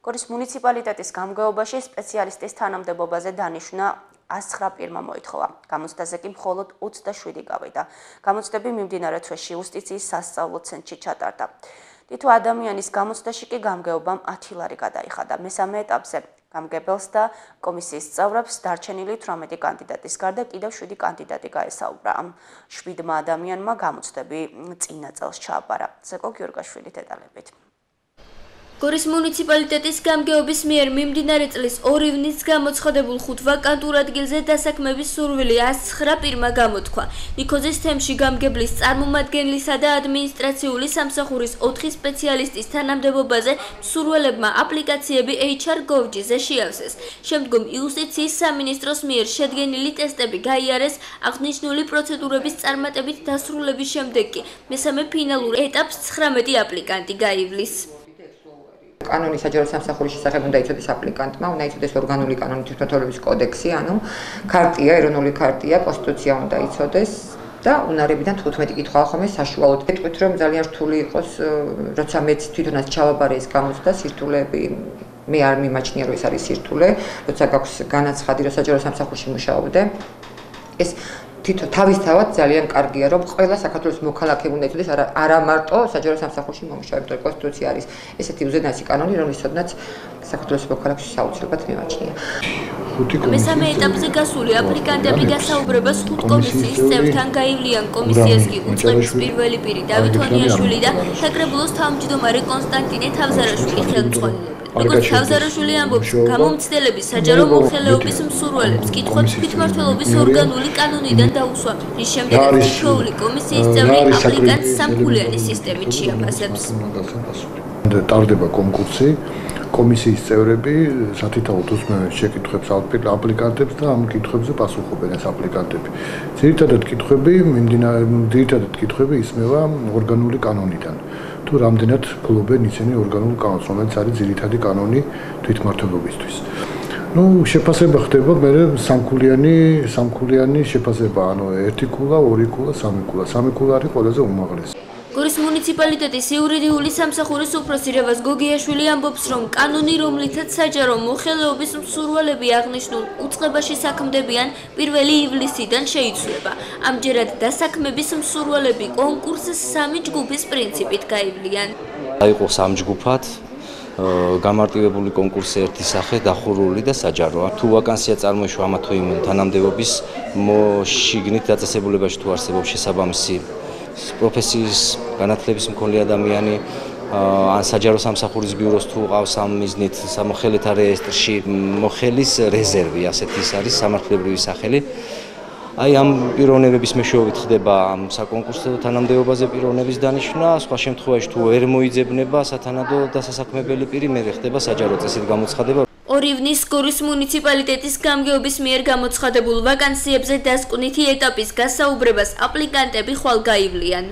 გორის მუნიციპალიტეტის გამგეობაში სპეციალისტის თანამდებობაზე დანიშნა 109 პირმა მოითხოვა. გამოცდაზე კი მხოლოდ 27 გავიდა. გამოცდები მიმდინარე თვეში იუსტიციის სასწავლო ცენტრში ჩატარდა. თითო ადამიანის გამოცდაში კი გამგეობამ 10 ლარი გადაიხადა. მესამე ეტაპზე გამგებელს და კომისიის წევრებს დარჩენილი 18 კანდიდატის გარდა კიდევ 7 კანდიდატი გაესაუბრა. ამ 7 ადამიანმა გამოცდები წინა წელს ჩააბარა. ზეკო გიორგაშვილი დეტალებით. გორის მუნიციპალიტეტის გამგეობის მიერ მიმდინარე წლის 2 ივნის გამოცხადებულ ხუთ ვაკანტურ ადგილზე დასაქმების სურვილი 109 პირმა გამოთქვა. ნიქოზის თემში გამგებლის წარმომადგენლისა და ადმინისტრაციული სამსახურის 4 სპეციალისტის თანამდებობაზე სურველებმა აპლიკაციები HR.gov.ზე შეავსეს. შემდგომ იუსტიციის სამინისტროს მიერ შედგენილი ტესტები გაიარეს აღნიშნული პროცედურების წარმატებით დასრულების შემდეგ კი მესამე ფინალურ ეტაპს 19 აპლიკანტი გაივლის. კანონი საჯარო სამსახურის შესახებ უნდა იცოდეს აპლიკანტმა, უნდა იცოდეს ორგანული კანონი თვითმმართველობის კოდექსი, ანუ ქარტია, ეროვნული ქარტია, კონსტიტუცია უნდა იცოდეს და უნარებიდან 15 კითხვა ხომ ეს საშუალოდ. მეთქვით რომ ძალიან რთული იყოს, როცა მეც თვითონაც ჩავაბარე ეს გამოცდა სირთულეები მე არ მიმაჩნია რომ ეს არის სირთულე, როცა გაქვს განაცხადი რომ საჯარო სამსახურში მუშაობდე. ეს თვითონ თავისთავად ძალიან კარგია რომ ყველა საქართველოს მოქალაქე უნდა იცოდეს არა არა მარტო საჯარო სამსახურში მომუშავე, თორე კონსტიტუცია არის ესეთი უზენაესი კანონი, რომლისთვისაც საქართველოს მოქალაქეში საოცრებად მემაჩნია. მესამე ეტაპზე გასული აფრიკანტები გასაუბრებას ხუთ კომისიის წევრთან გაივლიან კომისიას კი უწყების პირველი პირი. დავით ვანიაშვილი და საკრებულოს თავმჯდომარე კონსტანტინე თავზარაშვილი ხელმძღვანელი. როგორც თავზარაშვილი ამბობს, გამომცდელების საჯარო მოხელეობის მსურველებს კითხვებს თვითმმართველობის ორგანული კანონიდან დაუსვა, რის შემდეგაც შოული კომისიის წევრი აპლიკანტს სამფულიანი სისტემით შეაფასებს. ტარდება კონკურსი კომისიის წევრები სათითაოდ უსმენ შეკითხვებს აპლიკანტებს და ამ კითხვებზე პასუხობენ ეს აპლიკანტები. ძირითადად კითხვები მიმდინარე ძირითადად კითხვები ისმევა ორგანული კანონიდან. თუ რამდენად ფლობენ ისინი ორგანულ კანონს, რომელიც არის ძირითადი კანონი თვითმმართველობისთვის. ну შეფასება ხდება მე სამკულიანი სამკულიანი შეფასება ანუ ერთი კულა ორი კულა სამი კულა სამი კულა არის ყველაზე უმაღლესი გორის მუნიციპალიტეტის იურიდიული სამსახურის უფროსი რევას გოგიაშვილი ამბობს, რომ კანონი, რომლითაც საჯარო მოხელეობის მსურველები აღნიშნულ უწყებაში საქმდებიან 1 ივლისიდან შეიცვლება. ამჯერად დასაქმების მსურველები კონკურსის სამი ჯგუფის პრინციპით გაივლიან. აიყო სამ ჯგუფად, გამარტივებული კონკურსი ერთი სახე დახურული და საჯაროა. თუ ვაკანსია წარმოიშვა ამა თუ იმ თანამდებობის მოშიგნით დაწესებულებაში თუ არსებობს შესაბამისი პროფესიის განათლების მქონე ადამიანი ან საჯარო სამსახურის ბიუროს თუ ყავს ამ მიზნით სამოხელეთა რეესტრში მოხელის რეზერვი ასეთი ის არის სამართლებრივი სახელი. აი ამ პიროვნებების მეშვეობით ხდება ამ საკონკურსო თანამდებობაზე პიროვნების დანიშვნა სხვა შემთხვევაში თუ ვერ მოიძებნება სათანადო დასასაქმებელი პირი მე ხდება საჯარო წესით გამოცხადება ორივნის გორის მუნიციპალიტეტის გამგეობის მიერ გამოცხადებულ ვაკანსიებზე დასკვნითი ეტაპის გასაუბრებას აპლიკანტები ხვალ გაივლიან.